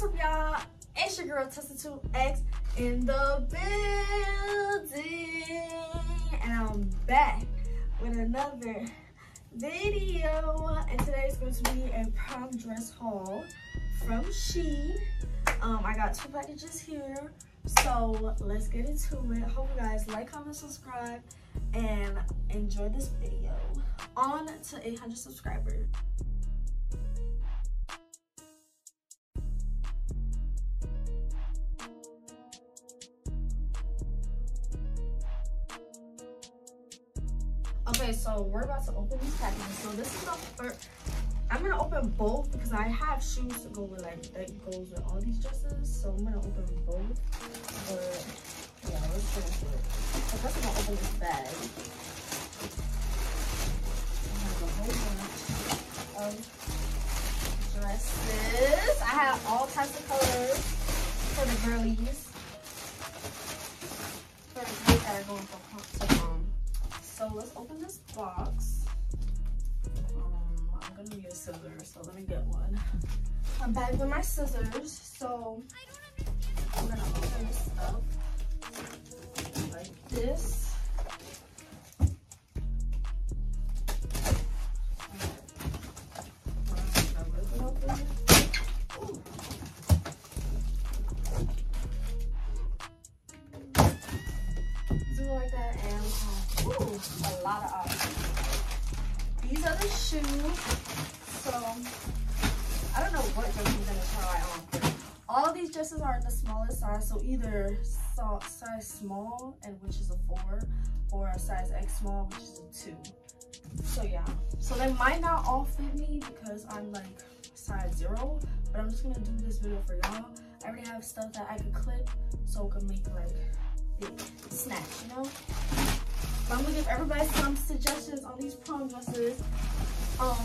What's up, y'all? It's your girl Thessa2X in the building, and I'm back with another video. And today is going to be a prom dress haul from Shein. Um, I got two packages here, so let's get into it. Hope you guys like, comment, subscribe, and enjoy this video. On to 800 subscribers. Okay, so we're about to open these packages. So this is the first. I'm gonna open both because I have shoes to go with like that goes with all these dresses. So I'm gonna open both. But yeah, let's get into it. So first I'm gonna open this bag. It has a whole bunch of dresses. I have all types of colors for the girlies. For the girls that are going for. So let's open this box. Um, I'm gonna need a scissor, so let me get one. I'm back with my scissors, so I'm gonna open this up like this. The shoes. So I don't know what dress I'm gonna try on. All of these dresses are the smallest size, so either size small and which is a four, or a size X small, which is a two. So yeah, so they might not all fit me because I'm like size zero, but I'm just gonna do this video for y'all. I already have stuff that I could clip so it can make like it snatch, you know? But I'm gonna give everybody some suggestions on these prom dresses. Um,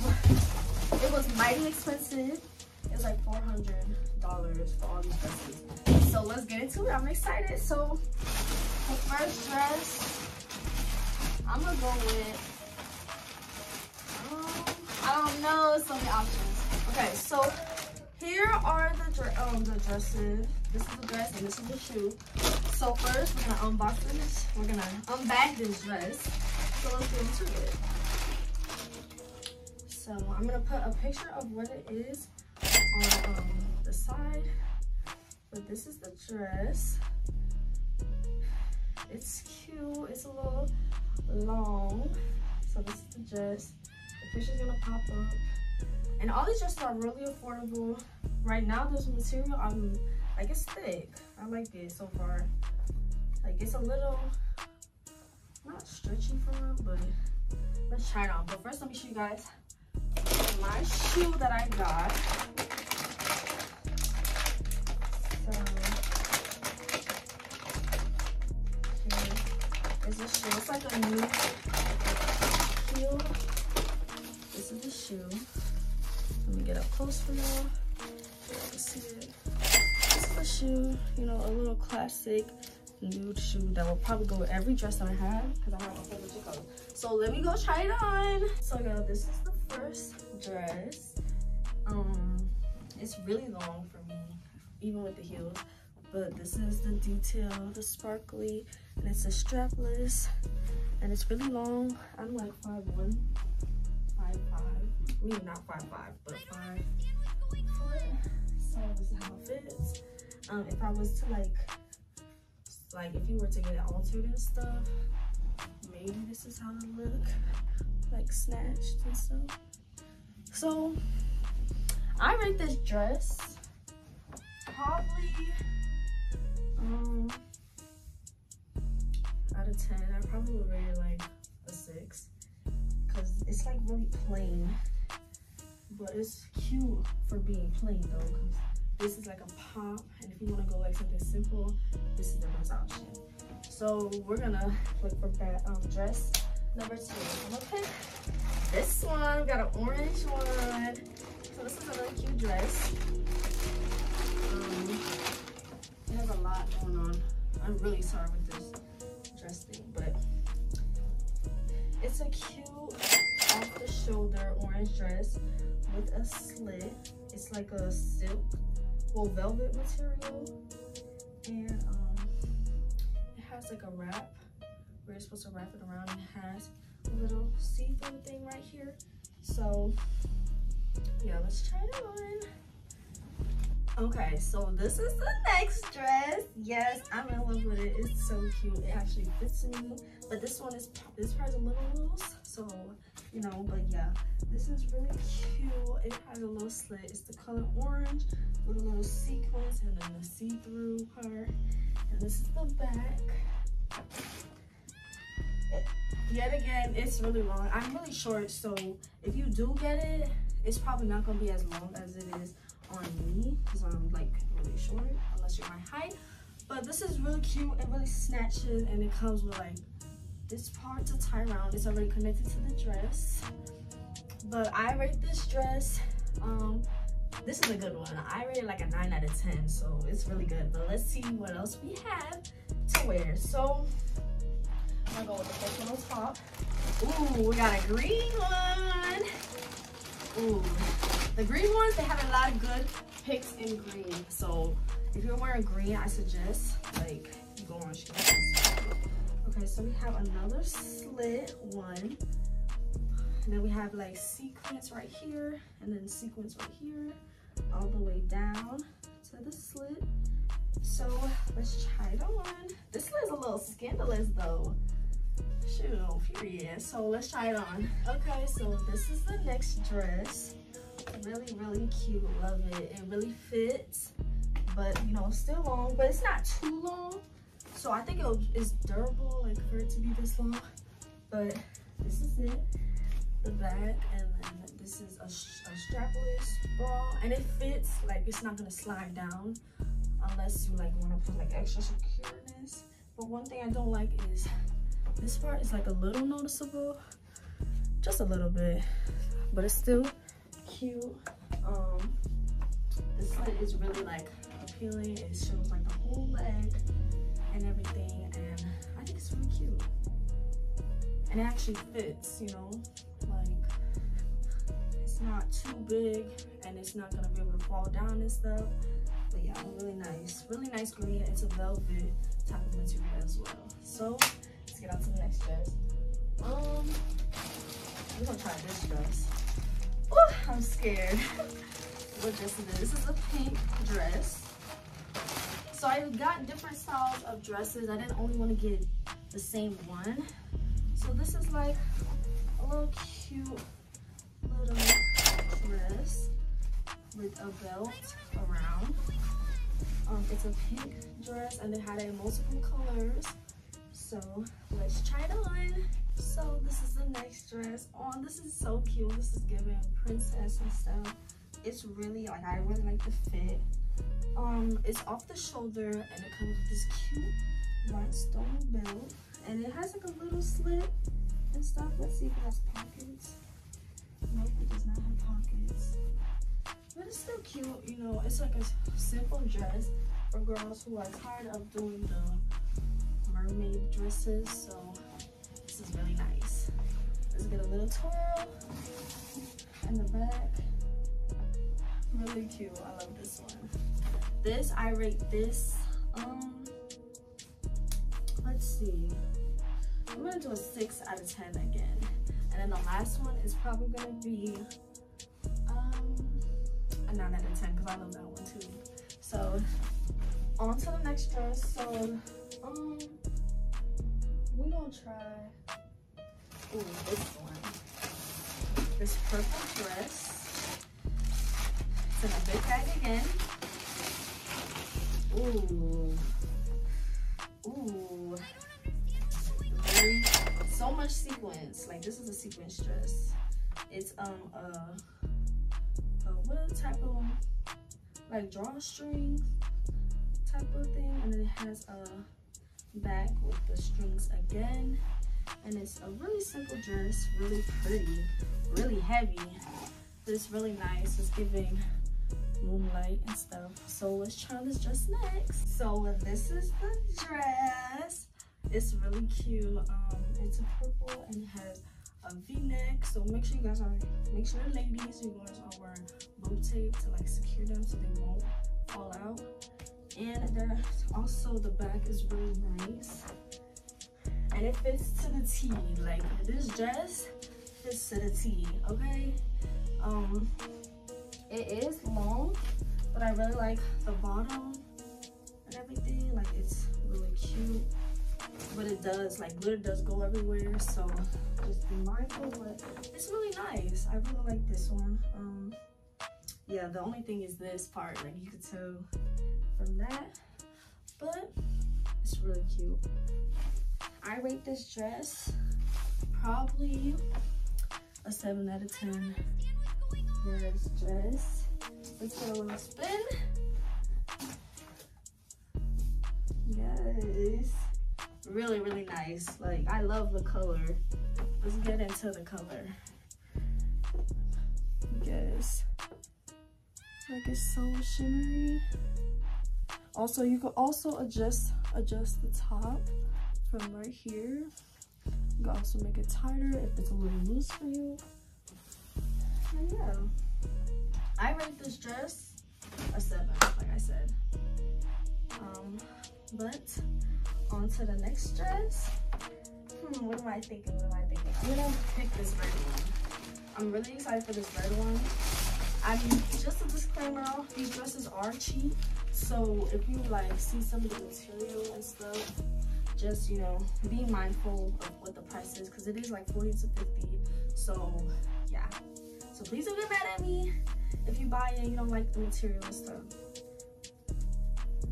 it was mighty expensive. It was like $400 for all these dresses. So let's get into it. I'm excited. So the first dress, I'm gonna go with, um, I don't know, so many options. Okay, so here are the, um, the dresses. This is the dress and this is the shoe. So first, we're gonna unbox this. We're gonna unbag this dress. So let's get into it. So I'm gonna put a picture of what it is on um, the side. But this is the dress. It's cute. It's a little long. So this is the dress. The picture's gonna pop up. And all these dresses are really affordable. Right now, this material, I'm like it's thick. I like it so far. Like it's a little not stretchy for real, but let's try it on. But first, let me show you guys my shoe that I got. So is the shoe. It's like a new heel. This is the shoe. Let me get up close for y'all. You can see it. Shoe. You know, a little classic nude shoe that will probably go with every dress that I have because I have a whole bunch of colors. So let me go try it on. So y'all, this is the first dress. Um, it's really long for me, even with the heels. But this is the detail, the sparkly, and it's a strapless, and it's really long. I'm like 5'1", 5'5". I mean, not 5'5", but 5 foot. So this is how it fits. Um, if I was to like like if you were to get it altered and stuff maybe this is how it look like snatched and stuff. So i rate this dress probably um out of 10 i probably would rate it like a six. Because it's like really plain. But it's cute for being plain though this is like a pop and if you want to go like something simple this is the best option. So we're gonna look for that um, dress number two i'm gonna pick this one we got an orange one. So this is a really cute dress. Um, it has a lot going on. I'm really sorry with this dress thing but it's a cute off the shoulder orange dress with a slit. It's like a silk well velvet material. And um it has like a wrap where you're supposed to wrap it around and it has a little see-through thing right here. So yeah let's try it on Okay, so this is the next dress. Yes, I'm in love with it. It's so cute. It actually fits me. But this one is this part's a little loose. So, you know, but yeah, this is really cute. It has a little slit. It's the color orange with a little sequins and then the see-through part. And this is the back. yet again, it's really long. I'm really short, so if you do get it, it's probably not gonna be as long as it is on me because I'm like really short unless you're my height. But this is really cute and really snatches and it comes with like this part to tie around. It's already connected to the dress. But I rate this dress, um, this is a good one. I rate it like a 9 out of 10, so it's really good. But let's see what else we have to wear. So, I'm gonna go with the first one on top. Ooh, we got a green one. Ooh, the green ones, they have a lot of good picks in green. So if you're wearing green, I suggest like go on Okay, so we have another slit one. And then we have like sequins right here and then sequins right here all the way down to the slit. So let's try it on. This slit is a little scandalous though. Shoot, period. So let's try it on. Okay, so this is the next dress really, really cute. Love it. It really fits, but you know, still long, but it's not too long. So I think it's durable, like for it to be this long. But this is it, the back, and then this is a, a strapless bra, and it fits. Like it's not gonna slide down unless you like want to put like extra secureness. But one thing I don't like is this part is like a little noticeable, just a little bit, but it's still cute. Um, the slit is really like appealing. It shows like the whole leg and everything. And I think it's really cute. And it actually fits, you know, like it's not too big and it's not gonna be able to fall down and stuff. But yeah, really nice. Really nice green. It's a velvet type of material as well. So let's get on to the next dress. Um, we're gonna try this dress. I'm scared. what dress is this? This is a pink dress. So I got different styles of dresses. I didn't only want to get the same one. So this is like a little cute little dress with a belt around. Um, it's a pink dress and it had it in multiple colors. So let's try it on. So this is the next dress on. Oh, this is so cute. This is giving princess and stuff. It's really like I really like the fit. Um, it's off the shoulder and it comes with this cute rhinestone belt. And it has like a little slit and stuff. Let's see if it has pockets. Nope, it does not have pockets. But it's still cute, you know, it's like a simple dress for girls who are tired of doing the mermaid dresses. So this is really nice. Let's get a little twirl in the back. Really cute. I love this one. This, I rate this, um, let's see. I'm gonna do a six out of 10 again. And then the last one is probably gonna be um, a nine out of 10 because I love that one too. So on to the next dress. So um, we're gonna try ooh, this one. This purple dress. It's in a big bag again. Ooh. Ooh. Very so much sequence. Like this is a sequence dress. It's um a, a what type of like drawstring type of thing and then it has a back with the strings again. And it's a really simple dress really pretty really heavy but it's really nice. It's giving moonlight and stuff. So let's try this dress next. So this is the dress. It's really cute. Um it's a purple and has a v-neck. So make sure you guys are make sure ladies you guys are wearing bow tape to like secure them so they won't fall And there's also the back is really nice. And it fits to the T. Like this dress fits to the T, okay? Um, it is long, but I really like the bottom and everything. Like it's really cute. But it does, like glitter does go everywhere. So just be mindful, but it's really nice. I really like this one. Um, yeah, the only thing is this part, like you could tell that, but it's really cute. I rate this dress probably a 7 out of 10. Here's dress. Let's get a little spin. Yes. Really, really nice. Like, I love the color. Let's get into the color. Yes. Like it's so shimmery. Also, you can also adjust adjust the top from right here. You can also make it tighter if it's a little loose for you. And yeah, I rate this dress a seven, like I said. Um, but on to the next dress. Hmm, what am I thinking? What am I thinking? I'm gonna pick this red one. I'm really excited for this red one. I mean, just a disclaimer, these dresses are cheap. So if you like see some of the material and stuff, just, you know, be mindful of what the price is because it is like 40 to 50. So yeah. So please don't get mad at me if you buy it you don't like the material and stuff.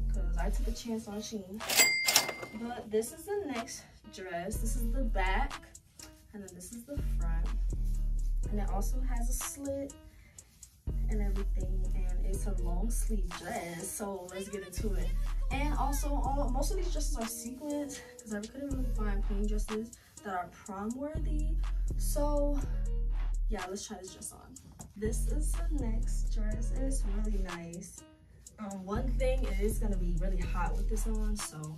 Because I took a chance on Shein. But this is the next dress. This is the back. And then this is the front. And it also has a slit and everything and it's a long sleeve dress so let's get into it. And also all most of these dresses are sequins because i couldn't really find plain dresses that are prom worthy. So yeah let's try this dress on. This is the next dress and it's really nice. Um one thing it is to be really hot with this on so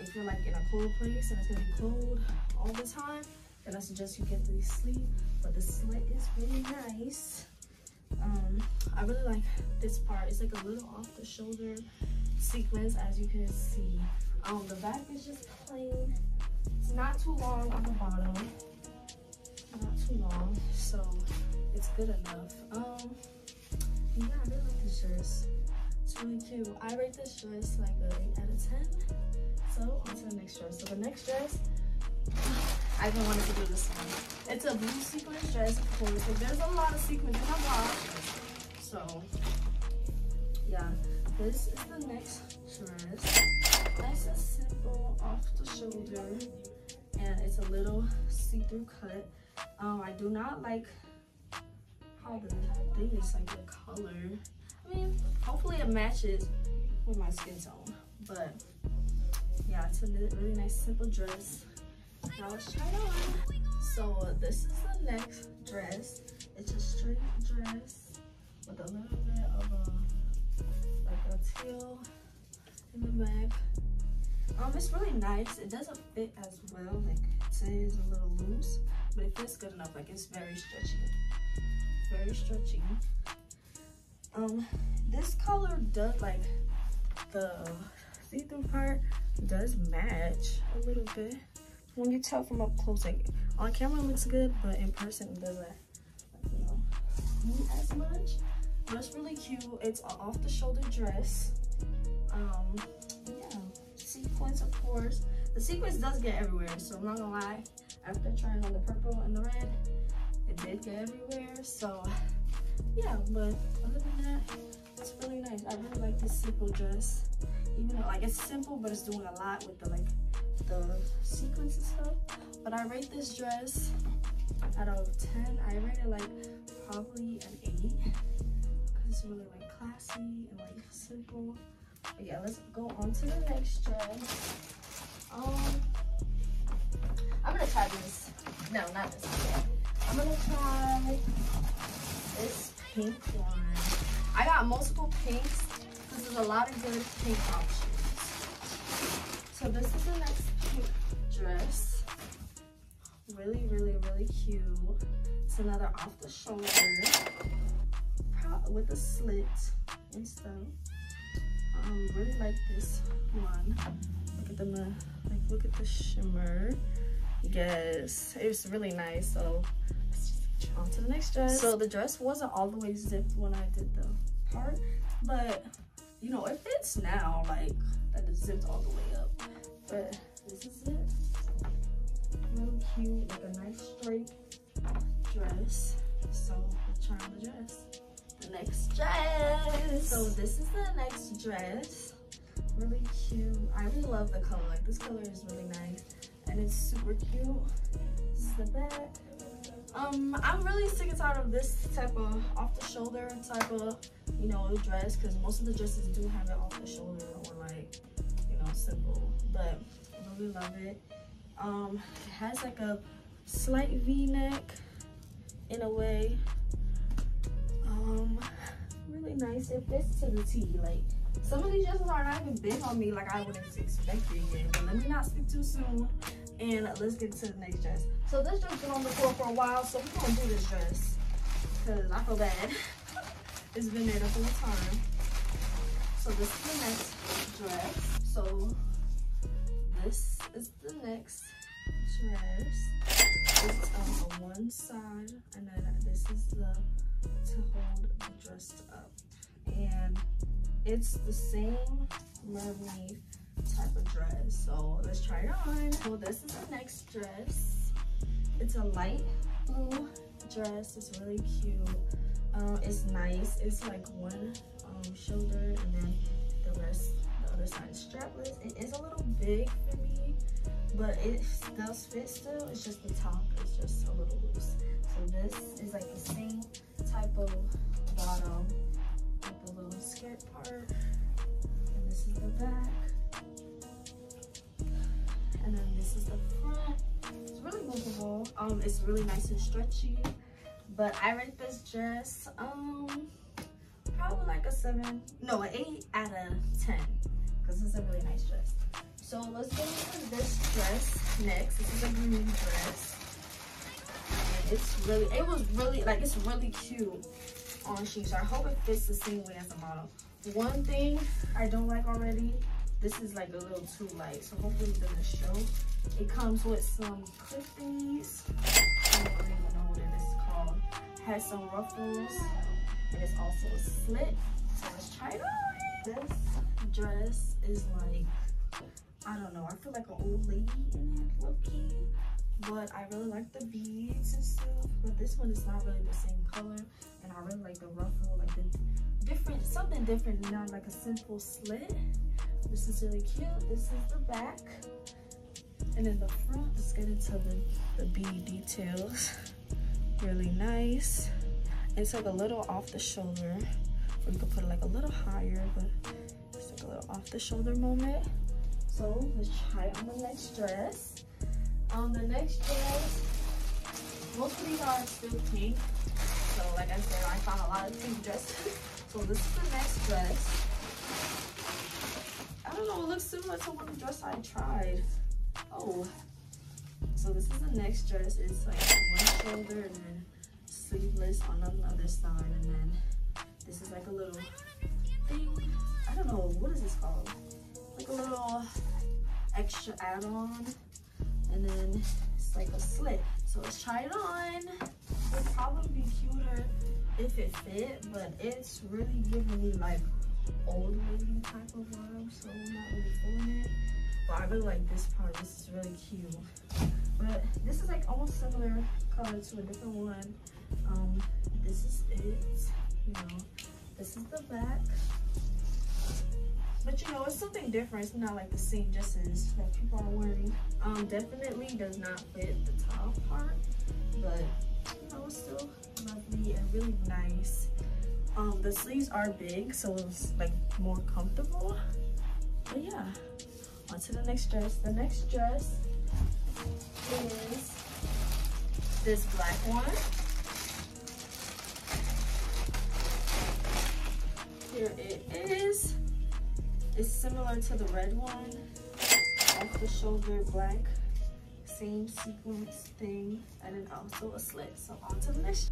if you're like in a cold place and it's to be cold all the time then i suggest you get the sleeve but the slit is really nice um i really like this part. It's like a little off the shoulder sequence as you can see. Um the back is just plain. It's not too long on the bottom. Not too long so it's good enough. Um yeah i really like this dress it's really cute. I rate this dress like a 8 out of 10 so on to the next dress. So the next dress I've been wanting to do this one. It's a blue sequence dress, of course. There's a lot of sequins in my box. So, yeah. This is the next dress. Nice and simple, off the shoulder. And it's a little see-through cut. Um, I do not like how the thing is, like the color. I mean, hopefully it matches with my skin tone. But, yeah, it's a really nice, simple dress. Now let's try it on. So this is the next dress. It's a straight dress with a little bit of a like a tail in the back. Um, it's really nice. It doesn't fit as well. Like it is a little loose, but it fits good enough. Like it's very stretchy, very stretchy. Um, this color does like the see-through part does match a little bit when you tell from up close, like on camera it looks good, but in person it doesn't, you know, as much. But it's really cute. It's an off the shoulder dress. Um, yeah, sequins of course. The sequins does get everywhere, so I'm not gonna lie. After trying on the purple and the red, it did get everywhere. So yeah, but other than that, it's really nice. I really like this simple dress. Even though like it's simple, but it's doing a lot with the like the sequins and stuff. But I rate this dress out of 10. I rate it like probably an 8 because it's really like classy and like simple. But yeah, let's go on to the next dress. Um, I'm gonna try this. No, not this one. I'm gonna try this pink one. I got multiple pinks because there's a lot of good pink options. So this is the next dress. Really, really, really cute. It's another off the shoulder with a slit and stuff. Um, really like this one. Look at the like look at the shimmer. Yes, it's really nice. So on to the next dress. So the dress wasn't all the way zipped when I did the part, but you know, it fits now, like that is zipped all the way up. But this is it. Really cute, like a nice straight dress. So on the dress. The next dress. So this is the next dress. Really cute. I really love the color. Like this color is really nice and it's super cute. This is the back. Um, I'm really sick and tired of this type of off the shoulder type of, you know, dress because most of the dresses do have it off the shoulder or like, you know, simple. But I really love it. Um, it has like a slight V-neck in a way. Um, really nice. It fits to the T. Like some of these dresses are not even big on me like I would expect it. But let me not speak too soon and let's get to the next dress. So this dress been on the floor for a while, so we're gonna do this dress because I feel bad. it's been there the whole time. So this is the next dress. So this is the next dress. This is um, on one side, and then this is the to hold the dress up. And it's the same mermaid type of dress. So let's try it on. So this is the next dress. It's a light blue dress. It's really cute. Um, it's nice. It's like one um, shoulder and then the rest, the other side is strapless. It is a little big for me, but it does fit still. It's just the top is just a little loose. So this is like the same type of bottom with the little skirt part. And this is the back. And then this is the front. It's really movable. Um, it's really nice and stretchy. But I rate this dress, um, probably like a seven, no, an eight out of 10. Because it's a really nice dress. So let's get into this dress next. This is a green dress. And it's really, it was really, like, it's really cute on Shein. So I hope it fits the same way as the model. One thing I don't like already this is like a little too light, so hopefully it doesn't show. It comes with some clippies. I don't even know what it is called. Has some ruffles, and it's also a slit. So let's try it on. This dress is like, I don't know, I feel like an old lady in it, key. But I really like the beads and stuff. But this one is not really the same color. And I really like the ruffle, like the different, something different, not like a simple slit. This is really cute. This is the back. And then the front, let's get into the, the bead details. Really nice. It's like a little off the shoulder. Or you could put it like a little higher, but it's like a little off the shoulder moment. So let's try on the next dress. On the next dress, most of these are still pink. So like I said, I found a lot of pink dresses. So this is the next dress I don't know, it looks similar to one dress I tried. Oh, so this is the next dress. It's like one shoulder and then sleeveless on the other side. And then this is like a little thing. I don't know, what is this called? Like a little extra add-on. And then it's like a slit. So let's try it on. It would probably be cuter if it fit, but it's really giving me like old lady type of vibe, so I'm not really feeling it. But I really like this part. This is really cute. But this is like almost similar color to a different one. Um, this is it. You know, this is the back. But you know, it's something different. It's not like the same dresses that people are wearing. Um, definitely does not fit the top part, but you know, it's still lovely and really nice. Um, the sleeves are big, so it's like more comfortable. But yeah, on to the next dress. The next dress is this black one. Here it is. It's similar to the red one. Off the shoulder black. Same sequence thing. And then also a slit. So on to the next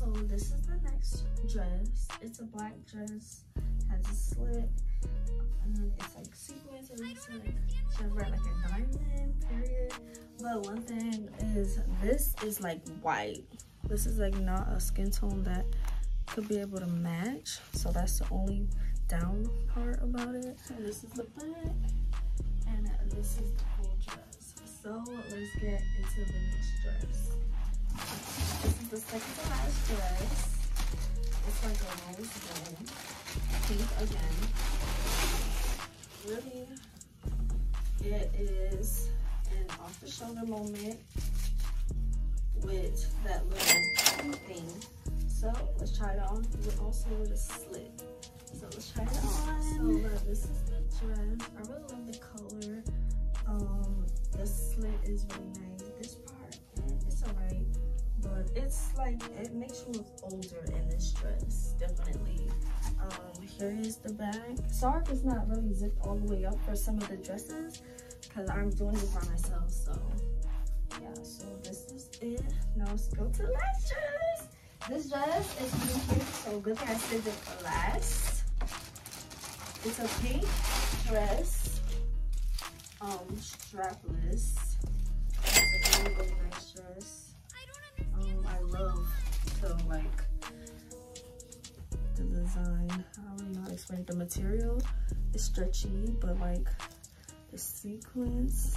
so this is the next dress. It's a black dress. has a slit, and then it's like sequins. It looks like she wear like a diamond. Period. But one thing is, this is like white. This is like not a skin tone that could be able to match. So that's the only down part about it. And this is the back, and this is the full dress. So let's get into the next dress. This is the second to last dress. It's like a rose gold, pink again. Really, it is an off-the-shoulder moment with that little thing. So let's try it on. With also with a slit. So let's try it on. So uh, this is the dress. I really love the color. Um, the slit is really nice. This part, it's alright, but it's like it makes you look older in this dress. Definitely. Um, here is the back. Sorry if it's not really zipped all the way up for some of the dresses, cause I'm doing this by myself. So yeah. So this is it. Now let's go to the last dress. This dress is really cute, so good I saved it last. It's a pink dress, um, strapless. It's a really, really nice dress. Um, I love the like the design. I how to explain. The material is stretchy, but like the sequence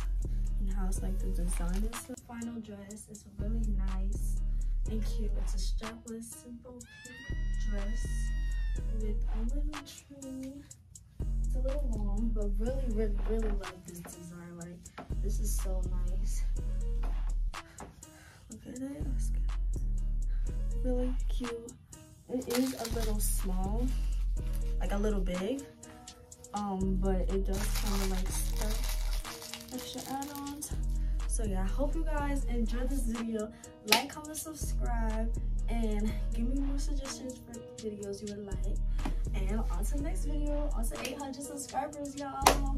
and how it's like the design is. The final dress is really nice and cute. It's a strapless, simple pink dress with a little tree it's a little long, but really, really, really love this design. Like, this is so nice. Look at it. Really cute. It is a little small, like a little big. Um, but it does kind of like stuff extra add-ons. So yeah, I hope you guys enjoyed this video. Like, comment, subscribe, and give me more suggestions for videos you would like. And on to the next video, on to 800 subscribers, y'all.